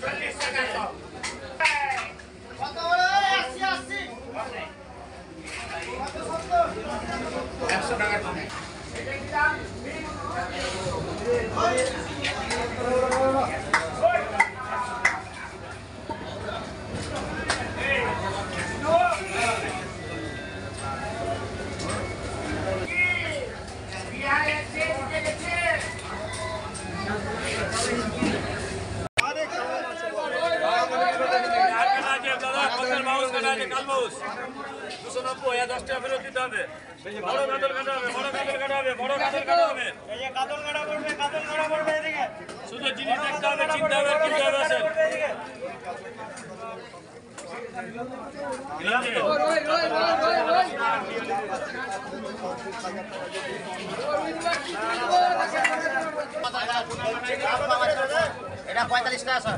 praticamente দুশো নব্বই দশ টাকা ফেরত দিতে হবে। বড় কাতল কাটা হবে বড় কাতল কাটা হবে বড় কাতল কাটা হবে। শুধু জিনিস দেখতে হবে চিনতে হবে কিনতে হবে আসেন। এটা পঁয়তাল্লিশ টাকা স্যার।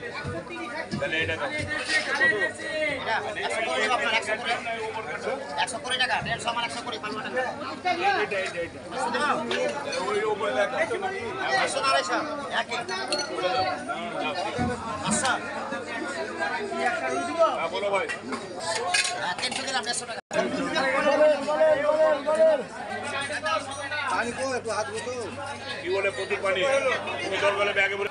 এটা একশো কুড়ি টাকা। দেড়শো আমার একশো কুড়ি পাঁচশো টাকা একশো না আড়াইশো একই আচ্ছা হ্যাঁ তিনশো দিলাম দেড়শো টাকা কি বলে প্রতীক পানি? জল গলে ব্যাগে বলে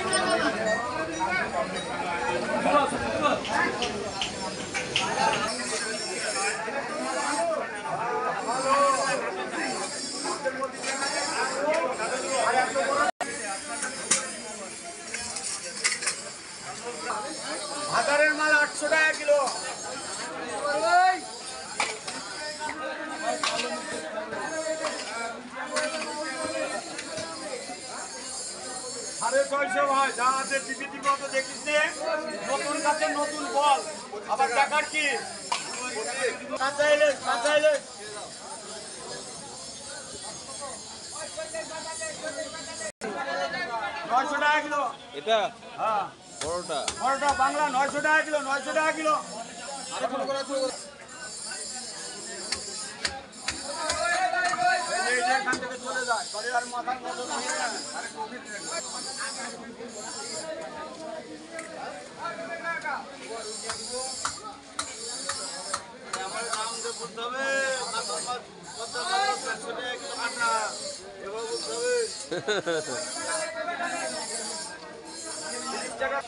আটশো টাকা কিলো সাড়ে ছয়শো ভাই যা আছে টিভি মতো দেখিস নে, নতুন কাছে নতুন বল। আবার টাকার কি? কাঁচা ইলিশ কাঁচা ইলিশ নয়শো টাকা কিলো। এটা? হ্যাঁ। বড়টা বড়টা বাংলা নয়শো টাকা কিলো নয়শো টাকা কিলো এখান থেকে চলে যায় গড়িয়ার মাথার মতো নিয়ে যায়। আমার টাকা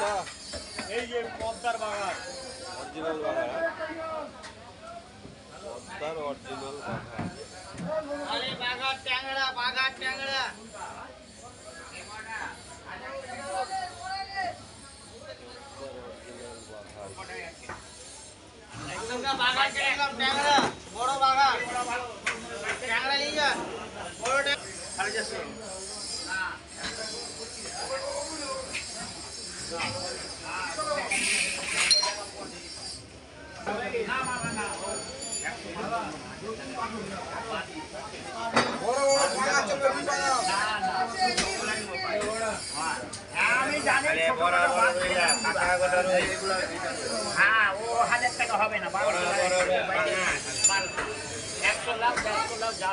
কোনটা এই যে পদ্মার বাগান অরিজিনাল বাঘা পদ্মার অরিজিনাল বাঘা আরে বাঘা ট্যাংরা বাঘা ট্যাংরা বাঘা ট্যাংরা ট্যাংরা হ্যাঁ ও হাজার টাকা হবে না একশো লাখ দেড়শো লাখ যা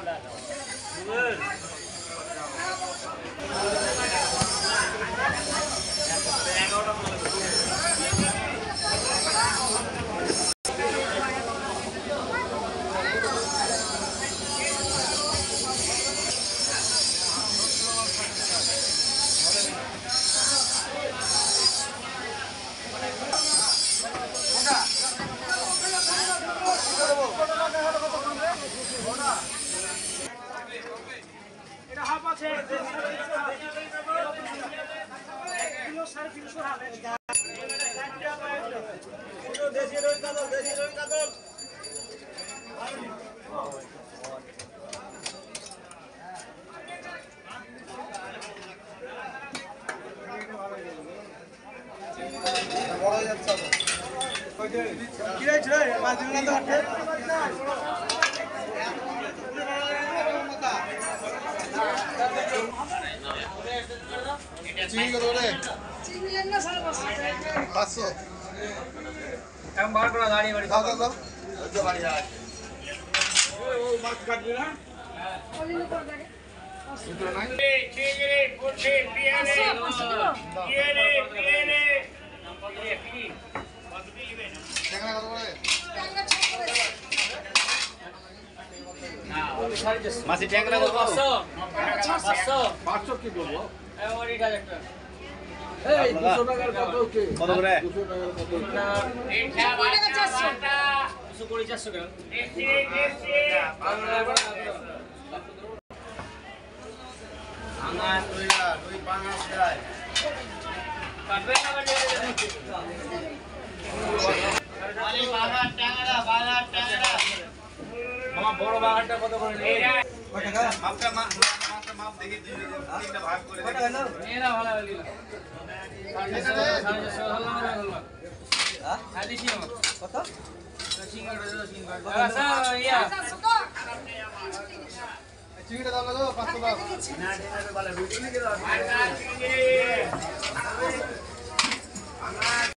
কি রে রে মাছ দিন না তো পাঁচশো মাছ কাটবি না পিয়ারে পিয়ারে পিয়ারে করে মাসি ট্যাংরা কত পাঁচশো কি? বলব কত করে? এটা বাটা বাটা দেশি দেশি আরে বাবা ট্যাংরা বাবা ট্যাংরা মামা বড় বাগানটা কত করে মাপটা মাপ দেখি তিনটা ভাগ করে দেখি চিংড়িটা দাম লাগো পাঁচশো দাম আর চিংড়ি